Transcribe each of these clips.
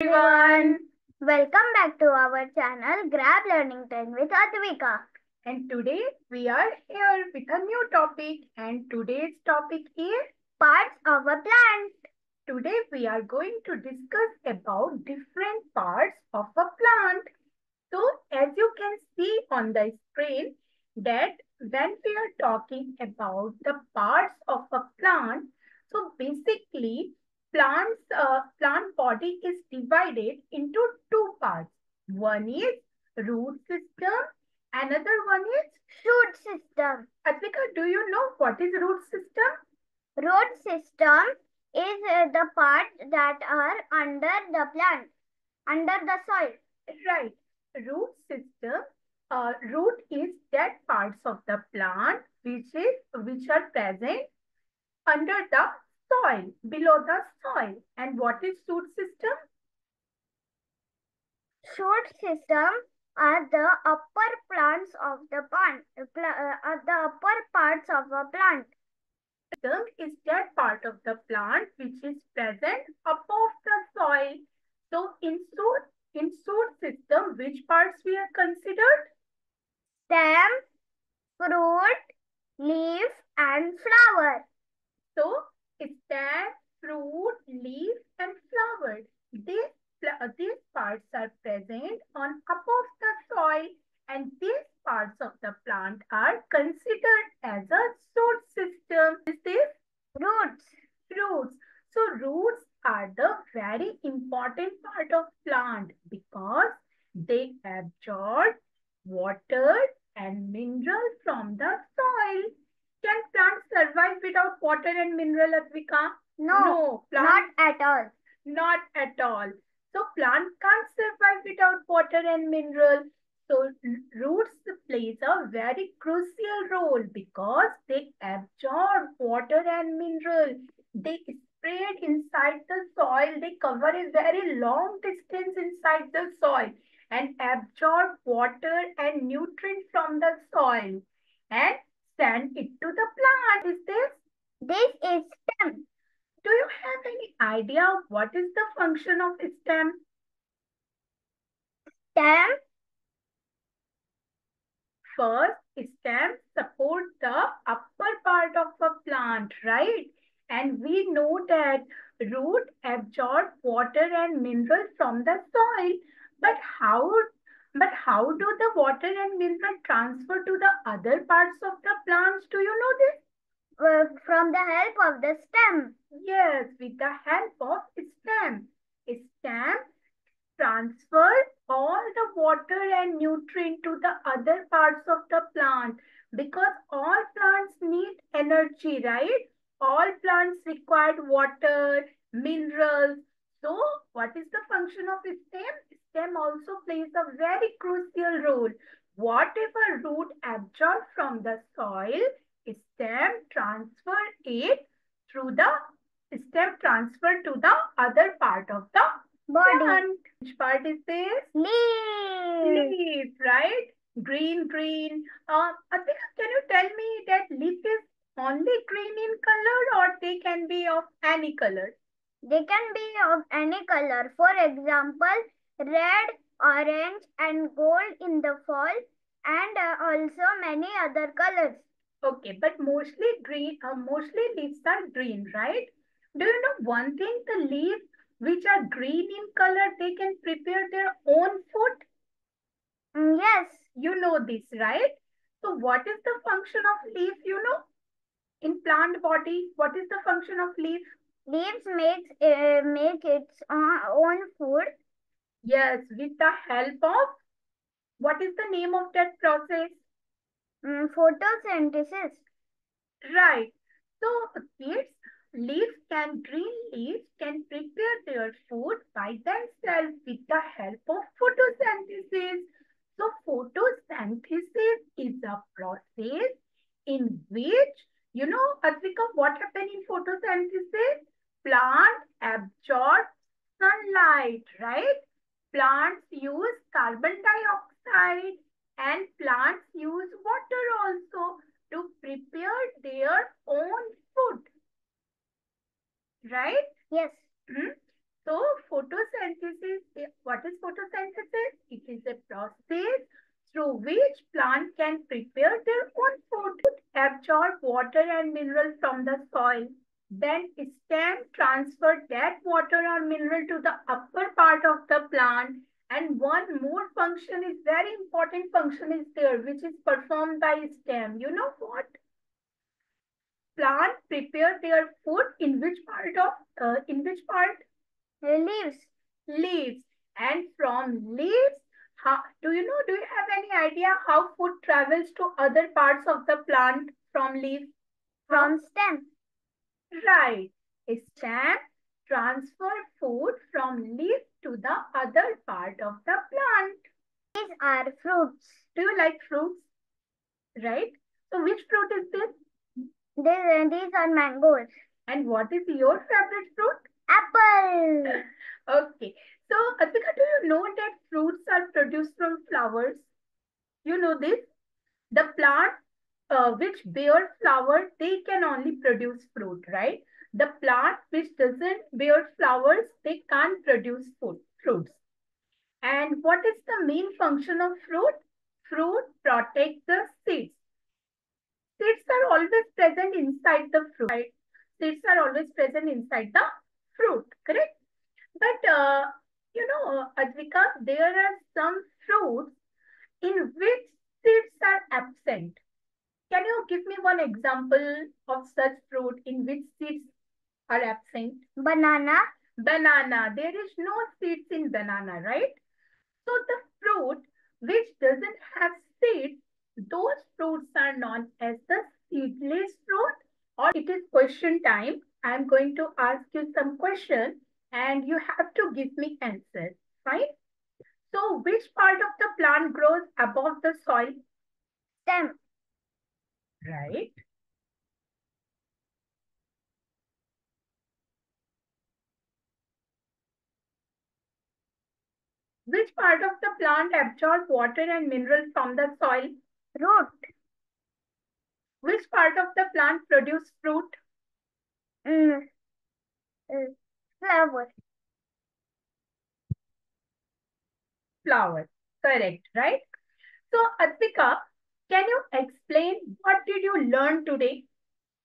everyone. Welcome back to our channel Grab Learning Train with Advika. And today we are here with a new topic and today's topic is Parts of a plant. today we are going to discuss about different parts of a plant. So as you can see on the screen that when we are talking about the parts of a plant, so basically plants uh, plant body is divided into two parts. One is root system, another one is Shoot system. Advika, do you know what is root system? Root system is uh, the part that are under the plant, under the soil. Right. Root system. Uh, root is that parts of the plant which is which are present under the soil, below the soil. And what is shoot system? Shoot system are the upper plants of the plant, uh, the upper parts of a plant. System is that part of the plant which is present above the soil. So in shoot, in shoot system, which parts we are considered? Stem, fruit, leaf, and flower. So stem, fruit, leaf, and flower. These, these parts are present on above the soil and these parts of the plant are considered as a shoot system. Is Roots. roots? So roots are the very important part of plant because they absorb water and mineral from the soil. Can plants survive without water and mineral, Advika? No, plant not at all. not at all. So plant can't survive without water and mineral. So roots plays a very crucial role because they absorb water and mineral. They spread inside the soil. They cover a very long distance inside the soil and absorb water and nutrients from the soil and send it to the plant. Is this? This is stem. Do you have any idea what is the function of stem? Stem First, stem support the upper part of a plant, right? And we know that root absorb water and minerals from the soil. But how, but how do the water and mineral transfer to the other parts of the plants? Do you know this? uh, from the help of the stem. Yes, with the help of stem. Stem transfers water and nutrient to the other parts of the plant because all plants need energy, right? All plants require water, minerals. So, what is the function of stem? Stem also plays a very crucial role. Whatever root absorbs from the soil, stem transfer it through the stem transfer to the other part of the Body. plant. Which part is this? Leaf. Green, green. Uh, can you tell me that leaf is only green in color or they can be of any color? They can be of any color. For example, red, orange, and gold in the fall, and uh, also many other colors. Okay, but mostly green, uh, mostly leaves are green, right? Do you know one thing? The leaves which are green in color, they can prepare their own food. Mm, yes, You know this, right? So what is the function of leaf, you know? In plant body, what is the function of leaf? leaves makes uh, make its uh, own food. Yes, with the help of, what is the name of that process? Mm, photosynthesis. Right. So kids, leaves can, green leaves can prepare their food by themselves with the help of photosynthesis. So photosynthesis is a process in which, you know, Advika, what happened in photosynthesis? Plant absorbs sunlight, right? Plants use carbon dioxide and plants use water also to prepare their own food. Right? Yes. Hmm? So photosynthesis, eh, what is photosynthesis? It is a process through which plant can prepare their own food, absorb water and mineral from the soil. Then stem transfer that water or mineral to the upper part of the plant. And one more function is very important function is there, which is performed by stem. You know what? Plant prepare their food in which part of, uh, in which part? Leaves. Leaves. And from leaves, how, do you know, do you have any idea how food travels to other parts of the plant from leaves? From stem. Right. A stem transfer food from leaf to the other part of the plant. These are fruits. Do you like fruits? Right. So which fruit is this? These, these are mangoes. And what is your favorite fruit? Apple. Okay. So, Advika, do you know that fruits are produced from flowers? You know this? The plant uh, which bear flower, they can only produce fruit, right? The plant which doesn't bear flowers, they can't produce food, fruits. And what is the main function of fruit? Fruit protect the seeds. Seeds are always present inside the fruit. Right? Seeds are always present inside the fruit, correct? But, uh, you know, Advika, there are some fruits in which seeds are absent. Can you give me one example of such fruit in which seeds are absent? Banana. Banana. There is no seeds in banana, right? So the fruit which doesn't have seeds, those fruits are known as the seedless fruit or it is question time. I'm going to ask you some questions and you have to give me answers, right? So which part of the plant grows above the soil? Stem. Right. Which part of the plant absorbs water and minerals from the soil? Root. Which part of the plant produces fruit? Mm. Flower. Flower. Correct, right? So, Advika, can you explain what did you learn today?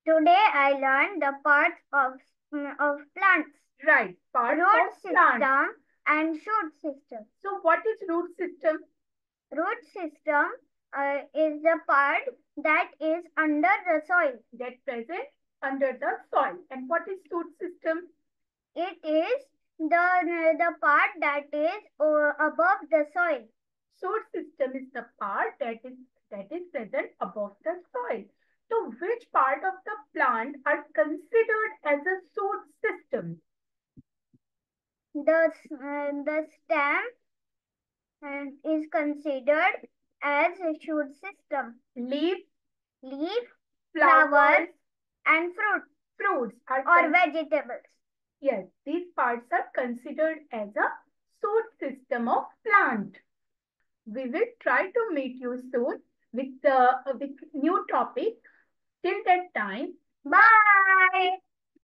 Today I learned the parts of, mm, of plants. Right, parts root of system plant. and shoot system. So, what is root system? Root system uh, is the part that is under the soil. That present under the soil. And what is shoot system? It is the, the part that is uh, above the soil. Shoot system is the part that is that is present above the soil. So which part of the plant are considered as a shoot system? The, uh, the stem uh, is considered as a shoot system. Leaf, Leaf, flowers, flowers and fruit fruits are or vegetables. yes, these parts are considered as a shoot system of plant. We will try to meet you soon with the uh, with new topic. Till that time, Bye.